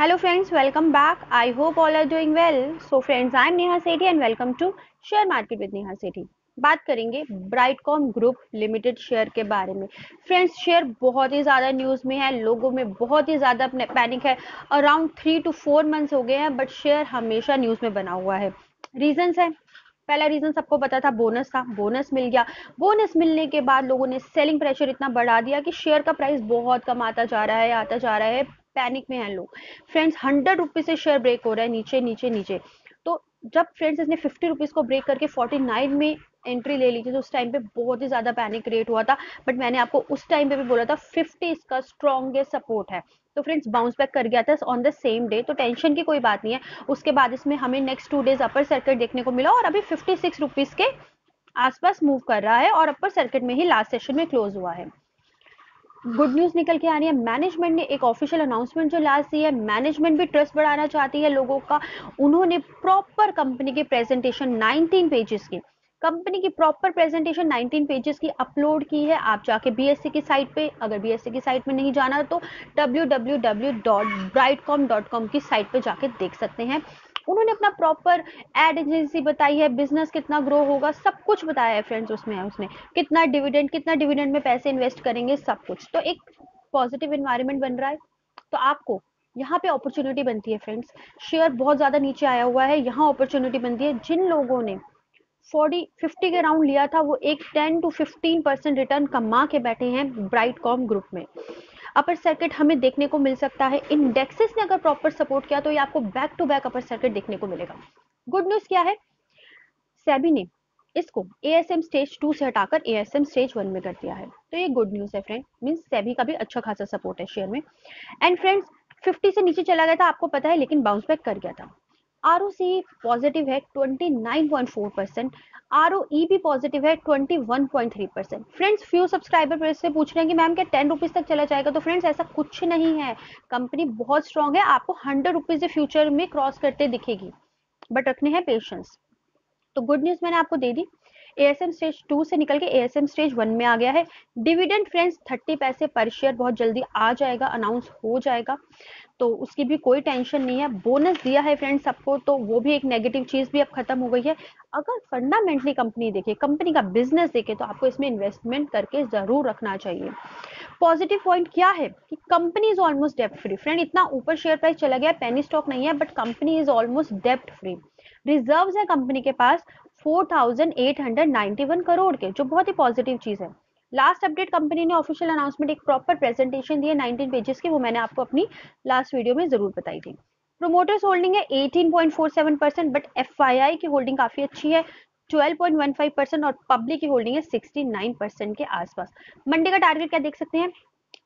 Hello friends, welcome back. I hope all are doing well. So friends, I am Neha Sethi and welcome to Share Market with Neha Sethi. बात करेंगे Brightcom group limited share के बारे में। Friends share बहुत ही ज़्यादा news में है। लोगों में बहुत ही ज़्यादा अपने पैनिक है। Around three to four months हो गए हैं बट शेयर हमेशा न्यूज़ में बना हुआ है। रीजंस है। पहला रीजन सबको पता था बोनस था बोनस मिल गया। बोनस मिलने के बाद लोगों ने सेलिंग प्रेशर इतना बढ़ा दिया कि शेयर का प्राइस बहुत कम आता जा रहा है आता जा रहा है। पैनिक में हैं लोग फ्रेंड्स हंड्रेड रुपीज़ से शेयर ब्रेक हो रहा है, नीचे नीचे नीचे। तो जब फ्रेंड्स इसने फिफ्टी रुपीज़ को ब्रेक करके फोर्टी नाइन में एंट्री ले ली थी तो उस टाइम पे बहुत ही ज़्यादा पैनिक क्रिएट हुआ था। बट मैंने आपको उस टाइम पे भी बोला था फिफ्टी इसका स्ट्रॉन्गेस्ट सपोर्ट है। तो फ्रेंड्स बाउंस बैक कर गया था ऑन द सेम डे तो टेंशन की कोई बात नहीं है। उसके बाद इसमें हमें next two days upper circuit देखने को मिला और अभी फिफ्टी सिक्स रुपीज़ के आसपास मूव कर रहा है और अपर सर्किट में ही लास्ट सेशन में क्लोज हुआ है। गुड न्यूज़ निकल के आ रही है। मैनेजमेंट ने एक ऑफिशियल अनाउंसमेंट जो लास्ट दी है। मैनेजमेंट भी ट्रस्ट बढ़ाना चाहती है लोगों का। उन्होंने प्रॉपर कंपनी की प्रेजेंटेशन 19 पेजेस की। कंपनी की प्रॉपर प्रेजेंटेशन 19 पेजेस की अपलोड की है। आप जाके बीएससी की साइट पे, अगर बीएससी की साइट में नहीं जाना तो www.brightcom.com की साइट पे जाके देख सकते हैं। उन्होंने अपना प्रॉपर एड एजेंसी बताई है बिज़नेस कितना ग्रो होगा, सब कुछ बताया है फ्रेंड्स उसमें, उसने। कितना डिविडेंड कितना डिविडेंड में पैसे इन्वेस्ट करेंगे, सब कुछ। तो एक पॉजिटिव इन्वायरमेंट बन रहा है। तो आपको यहाँ पे अपॉर्चुनिटी बनती है फ्रेंड्स शेयर बहुत ज़्यादा नीचे आया हुआ है, यहाँ अपॉर्चुनिटी बनती है। जिन लोगों ने 40 50 के राउंड लिया था, वो एक 10 टू 15 परसेंट रिटर्न कमा के बैठे हैं ब्राइट कॉम ग्रुप में। अपर सर्किट हमें देखने को मिल सकता है। इंडेक्सेस ने अगर प्रॉपर सपोर्ट किया तो ये आपको back to back upper circuit देखने को मिलेगा। गुड न्यूज़ क्या है? सेबी ने इसको एएसएम स्टेज टू से हटाकर एएसएम स्टेज वन में कर दिया है। तो ये गुड न्यूज़ है फ्रेंड मीन्स सेबी का भी अच्छा खासा सपोर्ट है शेयर में। एंड फ्रेंड्स 50 से नीचे चला गया था, आपको पता है, लेकिन बाउंस बैक कर गया था। आर पॉजिटिव है 29.4 परसेंट आर भी पॉजिटिव है 21.3 परसेंट फ्रेंड्स फ्यू सब्सक्राइबर से पूछ रहे हैं कि मैम क्या टेन रुपीज़ तक चला जाएगा? तो फ्रेंड्स ऐसा कुछ नहीं है। कंपनी बहुत स्ट्रांग है, आपको हंड्रेड रुपीज़ फ्यूचर में क्रॉस करते दिखेगी। बट रखने हैं पेशेंस तो गुड न्यूज़ मैंने आपको दे दी। एएसएम स्टेज टू से निकल के एएसएम स्टेज वन में आ गया है। डिविडेंड फ्रेंड्स थर्टी पैसे पर शेयर बहुत जल्दी आ जाएगा अनाउंस हो जाएगा। तो उसकी भी कोई टेंशन नहीं है। बोनस दिया है फ्रेंड्स सबको तो वो भी एक नेगेटिव चीज़ भी अब खत्म हो गई है। अगर फंडामेंटली कंपनी देखे कंपनी का बिज़नेस देखे तो आपको इसमें इन्वेस्टमेंट करके ज़रूर रखना चाहिए। पॉजिटिव पॉइंट क्या है? कि कंपनी इज़ ऑलमोस्ट डेप्ट फ्री फ्रेंड इतना ऊपर शेयर प्राइस चला गया पेनी स्टॉक नहीं है बट कंपनी इज़ ऑलमोस्ट डेप्ट फ्री रिज़र्व है कंपनी के पास 4,891 करोड़ के जो बहुत ही पॉजिटिव चीज़ है। लास्ट अपडेट कंपनी ने ऑफिशियल अनाउंसमेंट एक प्रॉपर प्रेजेंटेशन दी है 19 पेजेस की वो मैंने आपको अपनी लास्ट वीडियो में ज़रूर बताई थी। प्रोमोटर्स होल्डिंग है 18.47 परसेंट बट एफआईआई की होल्डिंग काफ़ी अच्छी है 12.15 परसेंट और पब्लिक की होल्डिंग है 69 परसेंट के आसपास। मंडे का टारगेट क्या देख सकते हैं?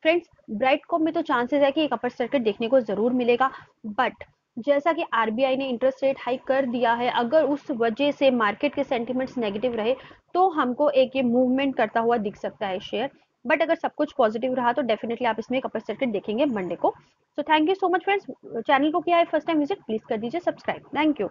फ्रेंड्स ब्राइटकॉम में तो चांसेस है कि एक अपर सर्किट देखने को ज़रूर मिलेगा बट जैसा कि आरबीआई ने इंटरेस्ट रेट हाइक कर दिया है, अगर उस वजह से मार्केट के सेंटिमेंट्स नेगेटिव रहे तो हमको एक ये मूवमेंट करता हुआ दिख सकता है शेयर बट अगर सब कुछ पॉजिटिव रहा तो डेफिनेटली आप इसमें एक अपर सर्किट देखेंगे मंडे को। So thank you so much friends channel को किया है फ़र्स्ट टाइम विज़िट प्लीज़ कर दीजिए सब्सक्राइब थैंक यू